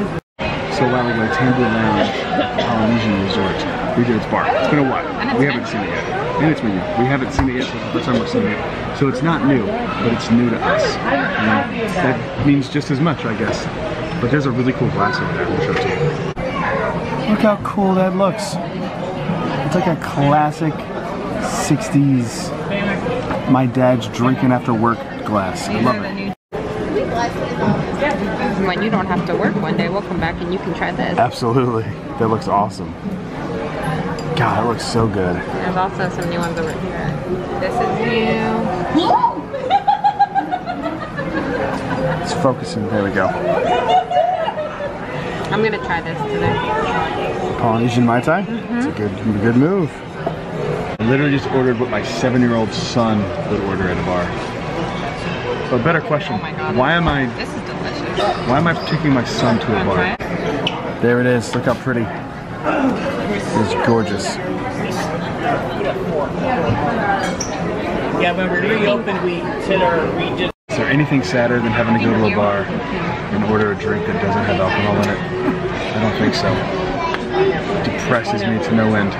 while ago, Tambu Lounge, Polynesian Resort, We did its Bar. It's been a while. We haven't seen it yet. And it's new. We haven't seen it yet, so it's the first time we're seeing it. So it's not new, but it's new to us. And that means just as much, I guess. But there's a really cool glass over there. I'll show it to you. Look how cool that looks. It's like a classic 60s my dad's drinking after work glass. I love it. When you don't have to work one day, we'll come back and you can try this. Absolutely. That looks awesome. God, it looks so good. There's also some new ones over here. This is new. It's focusing. There we go. I'm gonna try this today. Polynesian Mai Tai? It's a mm-hmm. good, good move. I literally just ordered what my seven-year-old son would order at a bar. But better question, Oh my god. why am I This is delicious. Why am I taking my son to a bar? There it is. Look how pretty. It's gorgeous. Yeah, when we reopened, we did our, we just Is there anything sadder than having to go to a bar and order a drink that doesn't have alcohol in it? I don't think so. It depresses me to no end.